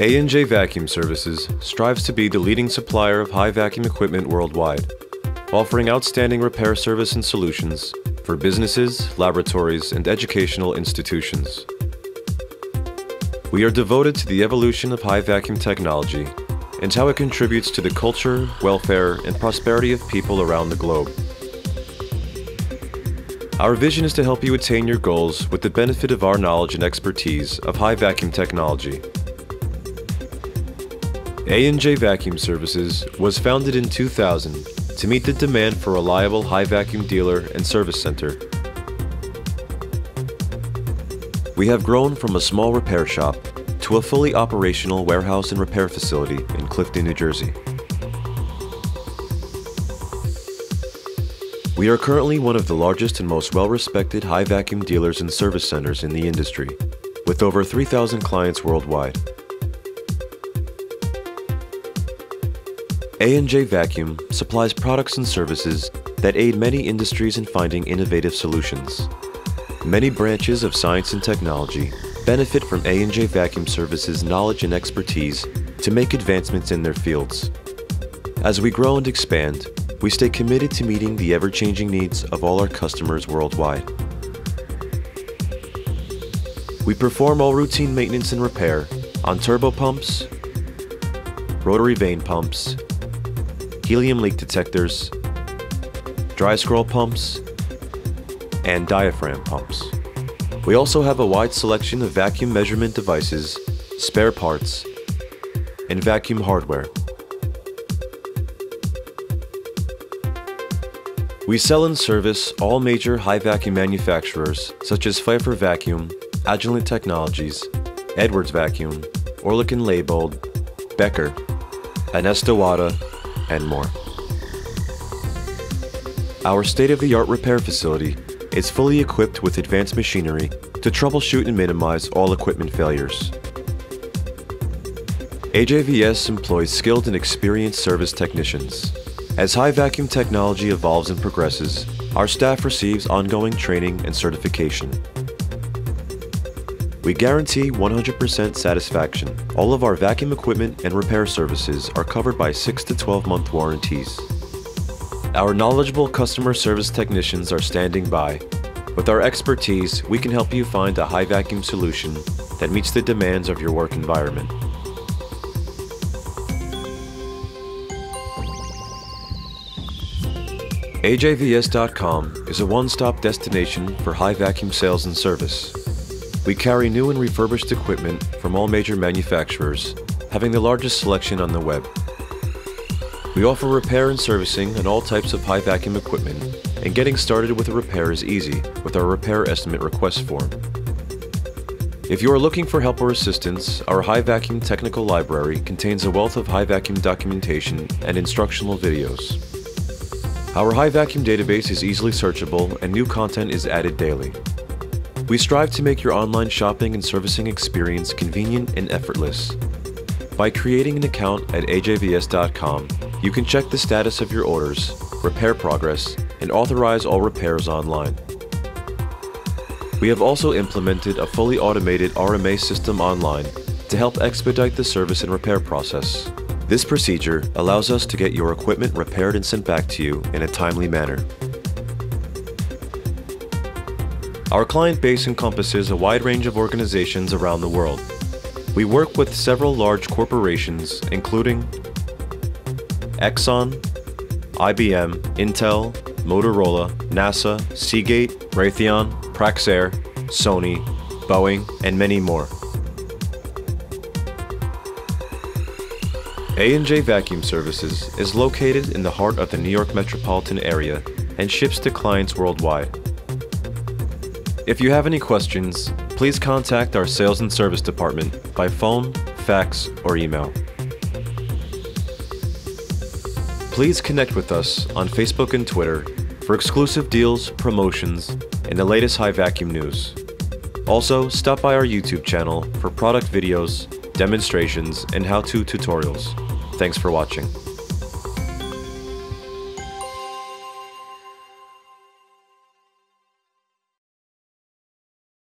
A&J Vacuum Services strives to be the leading supplier of high vacuum equipment worldwide, offering outstanding repair service and solutions for businesses, laboratories, and educational institutions. We are devoted to the evolution of high vacuum technology and how it contributes to the culture, welfare, and prosperity of people around the globe. Our vision is to help you attain your goals with the benefit of our knowledge and expertise of high vacuum technology. A&J Vacuum Services was founded in 2000 to meet the demand for a reliable high vacuum dealer and service center. We have grown from a small repair shop to a fully operational warehouse and repair facility in Clifton, New Jersey. We are currently one of the largest and most well-respected high vacuum dealers and service centers in the industry, with over 3,000 clients worldwide. A&J Vacuum supplies products and services that aid many industries in finding innovative solutions. Many branches of science and technology benefit from A&J Vacuum Services' knowledge and expertise to make advancements in their fields. As we grow and expand, we stay committed to meeting the ever-changing needs of all our customers worldwide. We perform all routine maintenance and repair on turbo pumps, rotary vane pumps, helium leak detectors, dry scroll pumps, and diaphragm pumps. We also have a wide selection of vacuum measurement devices, spare parts, and vacuum hardware. We sell and service all major high vacuum manufacturers such as Pfeiffer Vacuum, Agilent Technologies, Edwards Vacuum, Oerlikon Leybold, Becker, Anest Iwata, and more. Our state-of-the-art repair facility is fully equipped with advanced machinery to troubleshoot and minimize all equipment failures. AJVS employs skilled and experienced service technicians. As high vacuum technology evolves and progresses, our staff receives ongoing training and certification. We guarantee 100% satisfaction. All of our vacuum equipment and repair services are covered by 6 to 12 month warranties. Our knowledgeable customer service technicians are standing by. With our expertise, we can help you find a high vacuum solution that meets the demands of your work environment. AJVS.com is a one-stop destination for high vacuum sales and service. We carry new and refurbished equipment from all major manufacturers, having the largest selection on the web. We offer repair and servicing on all types of high vacuum equipment, and getting started with a repair is easy with our repair estimate request form. If you are looking for help or assistance, our High Vacuum Technical Library contains a wealth of high vacuum documentation and instructional videos. Our high vacuum database is easily searchable and new content is added daily. We strive to make your online shopping and servicing experience convenient and effortless. By creating an account at ajvs.com, you can check the status of your orders, repair progress, and authorize all repairs online. We have also implemented a fully automated RMA system online to help expedite the service and repair process. This procedure allows us to get your equipment repaired and sent back to you in a timely manner. Our client base encompasses a wide range of organizations around the world. We work with several large corporations including Exxon, IBM, Intel, Motorola, NASA, Seagate, Raytheon, Praxair, Sony, Boeing, and many more. A&J Vacuum Services is located in the heart of the New York metropolitan area and ships to clients worldwide. If you have any questions, please contact our sales and service department by phone, fax, or email. Please connect with us on Facebook and Twitter for exclusive deals, promotions, and the latest high vacuum news. Also, stop by our YouTube channel for product videos, demonstrations, and how-to tutorials. Thanks for watching.